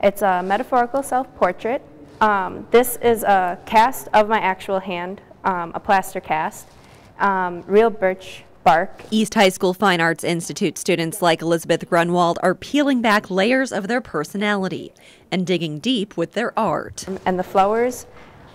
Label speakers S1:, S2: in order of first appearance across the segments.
S1: It's a metaphorical self-portrait. Um, this is a cast of my actual hand, um, a plaster cast, um, real birch bark.
S2: East High School Fine Arts Institute students like Elizabeth Grunwald are peeling back layers of their personality and digging deep with their art.
S1: And the flowers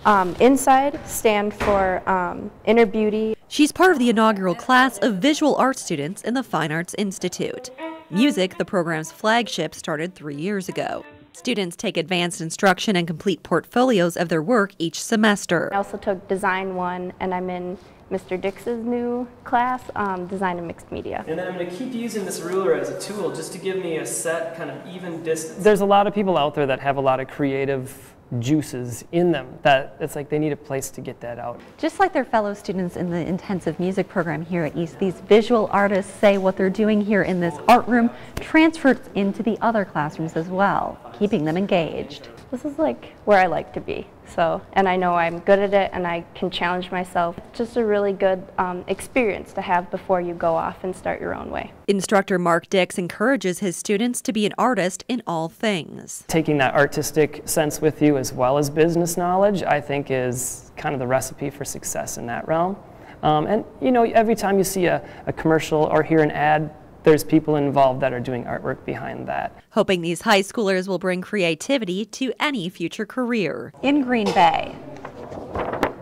S1: um, inside stand for um, inner beauty.
S2: She's part of the inaugural class of visual art students in the Fine Arts Institute. Music, the program's flagship, started three years ago. Students take advanced instruction and complete portfolios of their work each semester.
S1: I also took Design 1, and I'm in Mr. Dix's new class, um, Design and Mixed Media.
S3: And then I'm going to keep using this ruler as a tool just to give me a set kind of even distance.
S4: There's a lot of people out there that have a lot of creative juices in them that it's like they need a place to get that out.
S5: Just like their fellow students in the intensive music program here at East, these visual artists say what they're doing here in this art room transfers into the other classrooms as well, keeping them engaged.
S1: This is like where I like to be. So, and I know I'm good at it and I can challenge myself. It's just a really good um, experience to have before you go off and start your own way.
S2: Instructor Mark Dix encourages his students to be an artist in all things.
S4: Taking that artistic sense with you as well as business knowledge, I think is kind of the recipe for success in that realm. Um, and you know, every time you see a, a commercial or hear an ad there's people involved that are doing artwork behind that.
S2: Hoping these high schoolers will bring creativity to any future career.
S5: In Green Bay,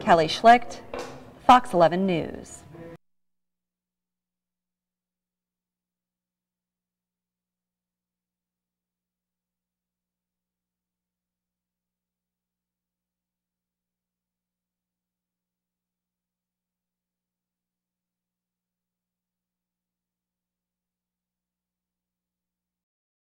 S5: Kelly Schlicht, Fox 11 News.